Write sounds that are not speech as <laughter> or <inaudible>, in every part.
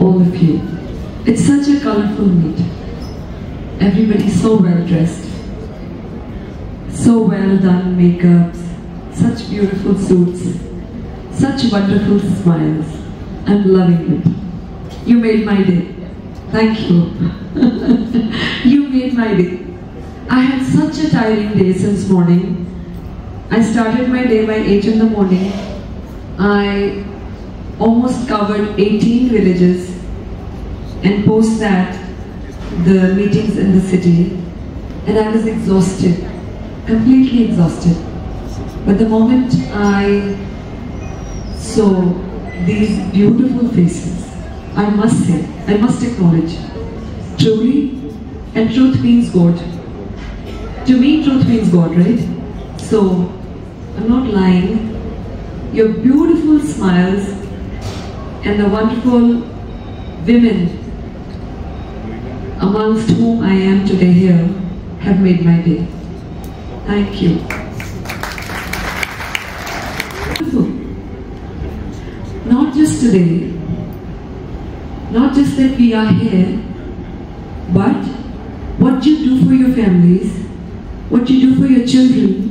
all of you. It's such a colorful meet. Everybody's so well dressed, so well done makeups, such beautiful suits, such wonderful smiles. I'm loving it. You made my day. Thank you. <laughs> you made my day. I had such a tiring day since morning. I started my day by 8 in the morning. I almost covered 18 villages and post that the meetings in the city and I was exhausted, completely exhausted. But the moment I saw these beautiful faces, I must say, I must acknowledge, truly, and truth means God. To me, truth means God, right? So, I'm not lying. Your beautiful smiles and the wonderful women amongst whom I am today here have made my day. Thank you. Not just today, not just that we are here, but what you do for your families, what you do for your children,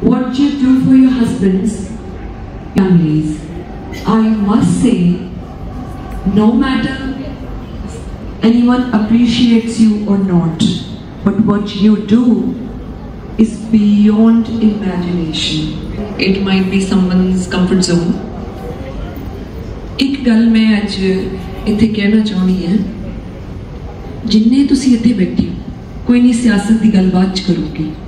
what you do for your husbands, families. I must say, no matter anyone appreciates you or not, but what you do is beyond imagination. It might be someone's comfort zone. ਇੱਕ ਗੱਲ ਮੈਂ ਅੱਜ ਇੱਥੇ ਕਹਿਣਾ ਚਾਹੁੰਦੀ ਹਾਂ ਜਿੰਨੇ ਤੁਸੀਂ ਇੱਥੇ ਬੈਠੇ ਹੋ ਕੋਈ ਨਹੀਂ ਸਿਆਸਤ ਦੀ ਗੱਲ ਬਾਅਦ ਚ ਕਰੂਗੀ ਜਿੰਨੇ ਤੁਸੀਂ ਇੱਥੇ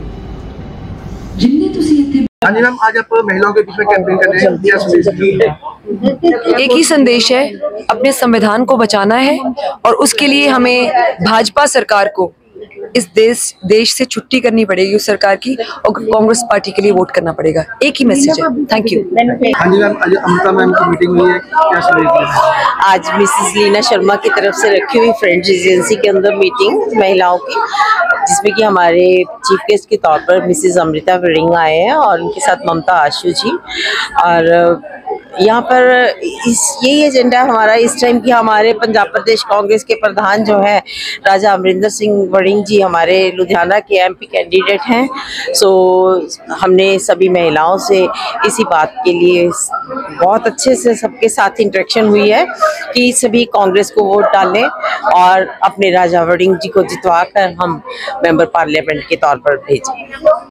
हाँ जी मैम आज आप महिलाओं के बीच में कैंपेन कर रहे हैं, क्या संदेश एक ही संदेश है, अपने संविधान को बचाना है और उसके लिए हमें भाजपा सरकार को इस देश देश से छुट्टी करनी पड़ेगी उस सरकार की और कांग्रेस पार्टी के लिए वोट करना पड़ेगा। एक ही मैसेज है। थैंक यू हाँ मैम आज अमृता की मीटिंग हुई है। क्या संदेश देना है आज मिसेस लीना शर्मा की तरफ़ से रखी हुई फ्रेंड्स एजेंसी के अंदर मीटिंग महिलाओं की जिसमें कि हमारे चीफ गेस्ट के तौर पर मिसेस अमृता वरिंग आए हैं और उनके साथ ममता आशु जी और यहाँ पर इस, यही एजेंडा हमारा इस टाइम की हमारे पंजाब प्रदेश कांग्रेस के प्रधान जो है, राजा अमरिंदर सिंह वड़िंग जी हमारे लुधियाना के एमपी कैंडिडेट हैं। सो हमने सभी महिलाओं से इसी बात के लिए बहुत अच्छे से सबके साथ इंटरेक्शन हुई है कि सभी कांग्रेस को वोट डालें और अपने राजा वड़िंग जी को जितवा कर हम मेंबर पार्लियामेंट के तौर पर भेजें।